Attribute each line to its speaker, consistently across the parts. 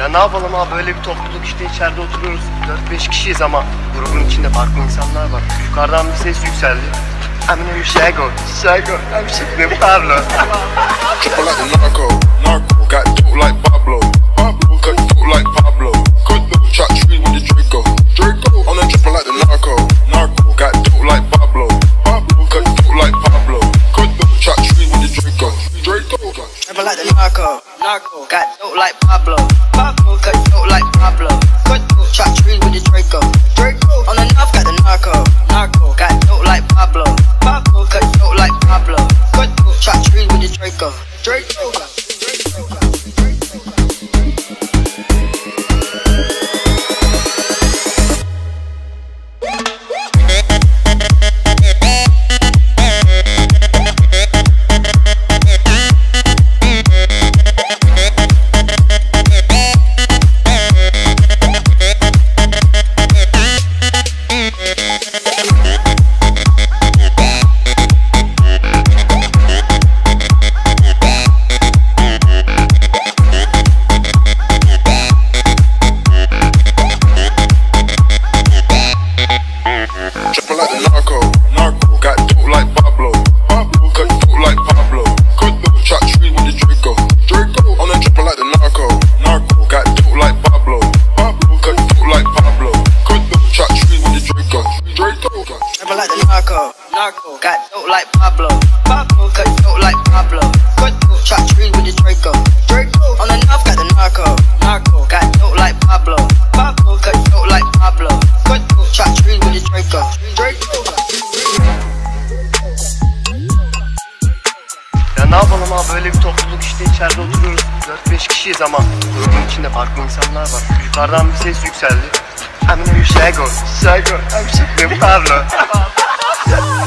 Speaker 1: Ya ne yapalım abi böyle bir topluluk işte içeride oturuyoruz. 4-5 kişiyiz ama grubun içinde farklı insanlar var. Yukarıdan bir ses yükseldi. Eminem Şego, Şego, I'm Şıkkı Pablo.
Speaker 2: Triple like the narco, narco. Got dope like Pablo, Pablo. Cut dope like Pablo, cut dope. Chop tree with the Draco, Draco. On the triple like the narco, narco. Got dope like Pablo, Pablo. Cut dope like Pablo, cut dope. Chop tree with the Draco, Draco.
Speaker 3: Never like the narco, narco. Got dope like Pablo, Pablo. Cut narco. Got dope like Pablo, Pablo. Cut dope like Pablo, cut dope. Chop trees with the Draco, Draco.
Speaker 2: On the
Speaker 3: north got the narco, narco. Got dope like Pablo, Pablo. Cut dope like Pablo, cut dope. Chop trees with the Draco, Draco.
Speaker 1: Ya ne yapalım abi böyle bir topluluk işte içeride oturuyoruz. 4-5 kişiyiz ama grubun içinde farklı insanlar var. Yukarıdan bir ses yükseldi. Eminem Şego, Şego, I'm Şıkkı Pablo.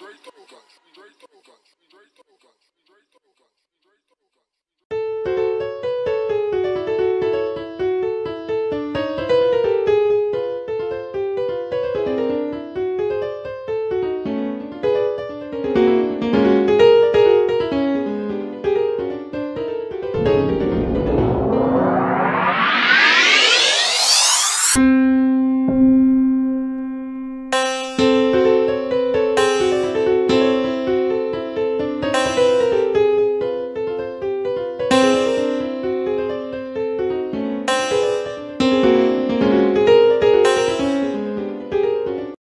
Speaker 1: Straight to country, straight to country.